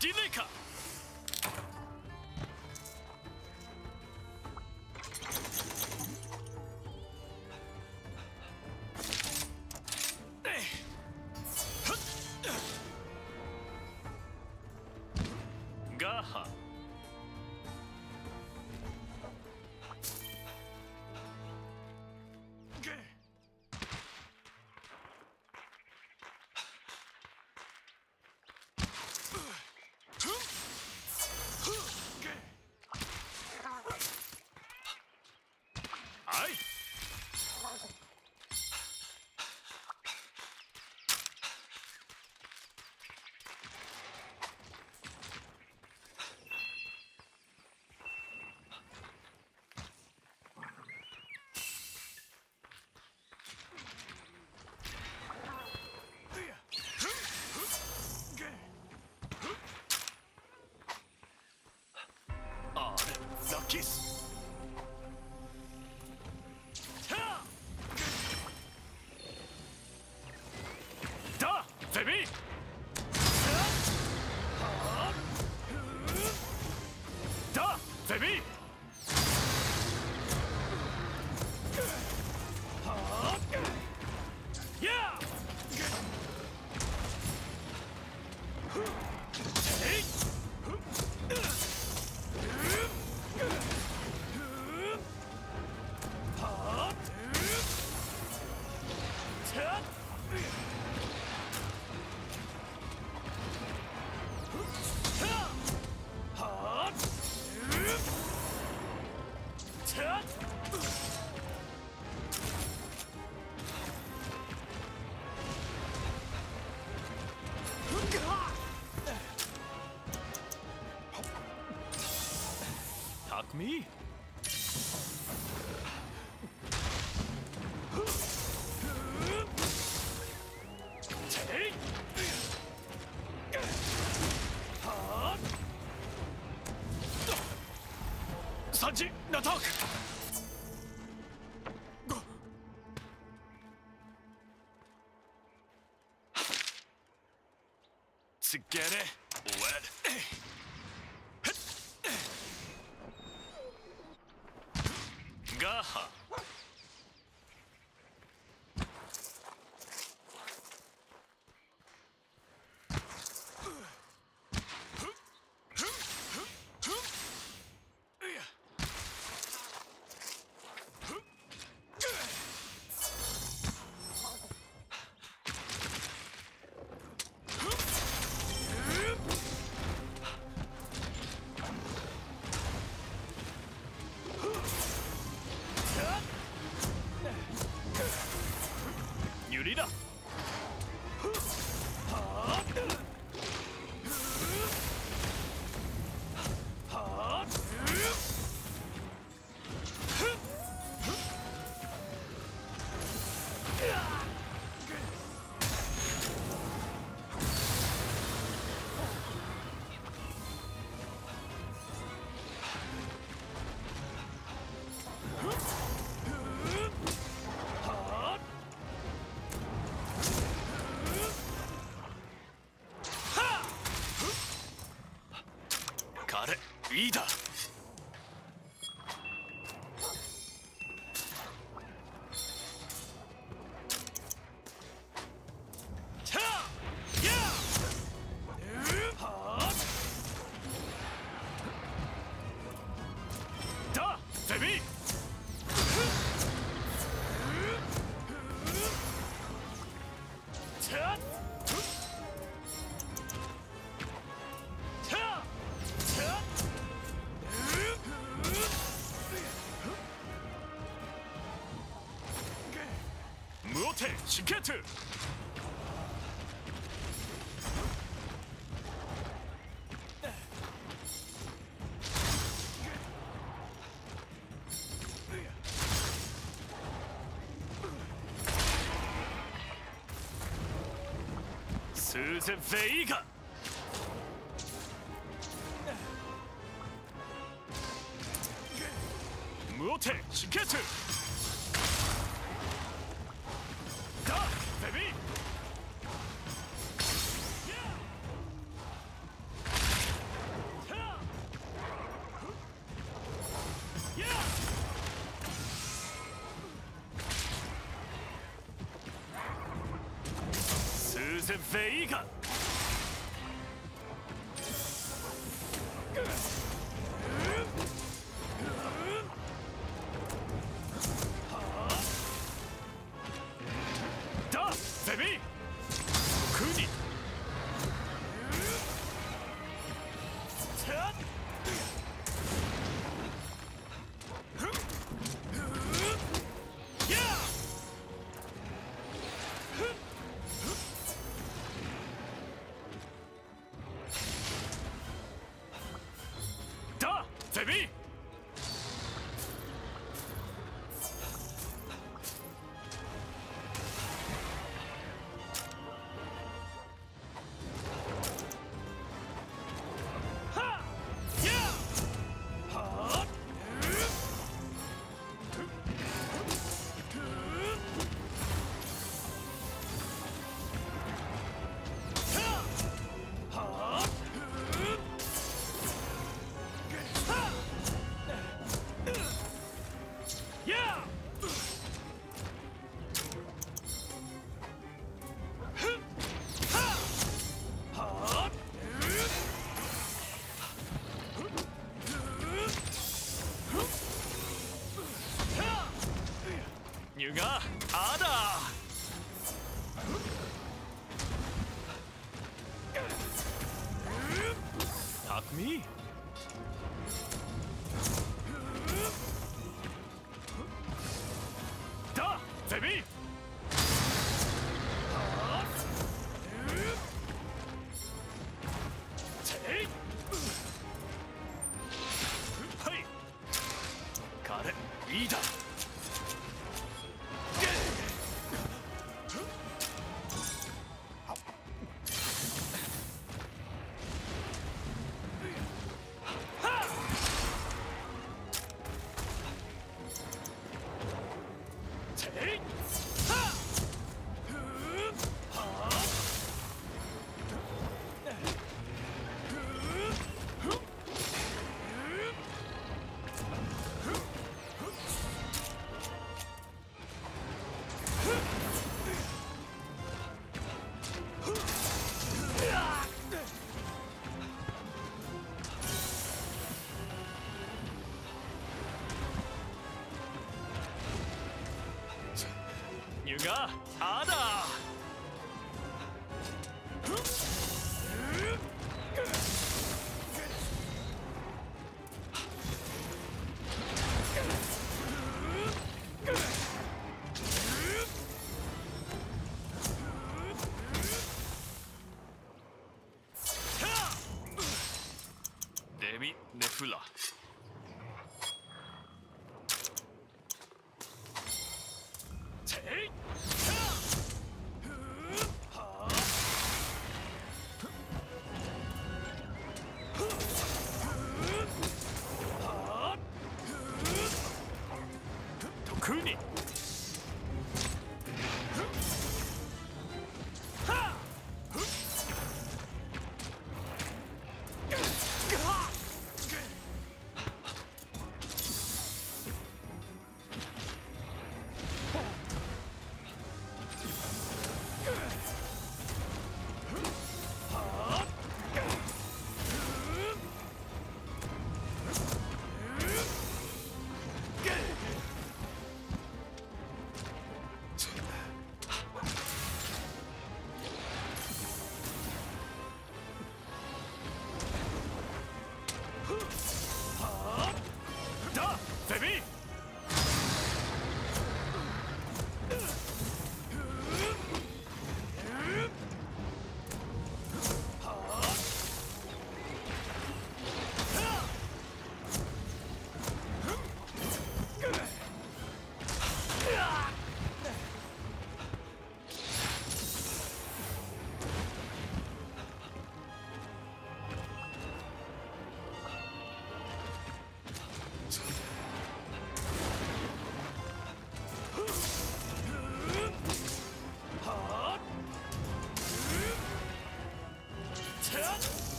Dilika. だゼタクミ To get it wet. ガユリだ。無オテシケトゥスーゼ・ヴェイガ無オテシケト先生いいか？があだ。匠じゃ。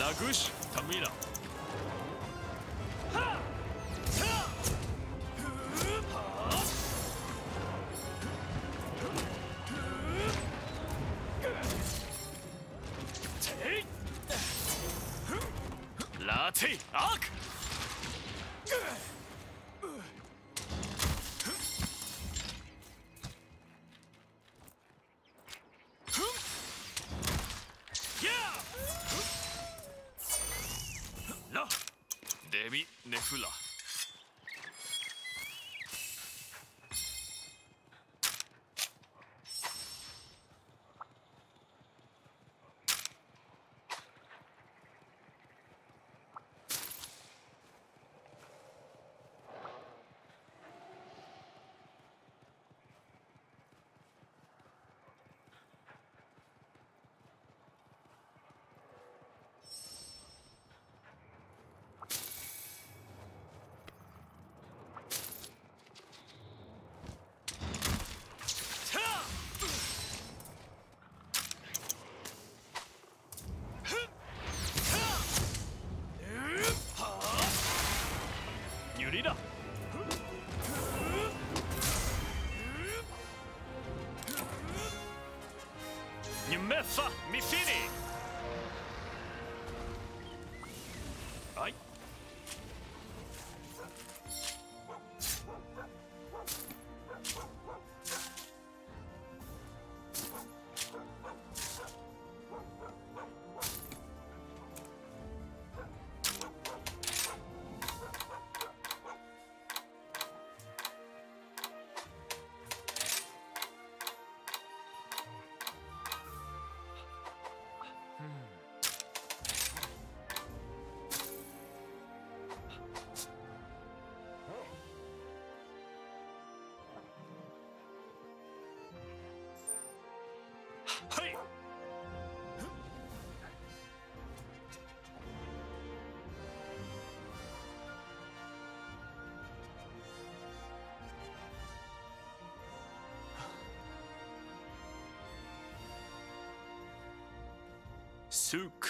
ラグシュタミラ。デミ・ネフラスーク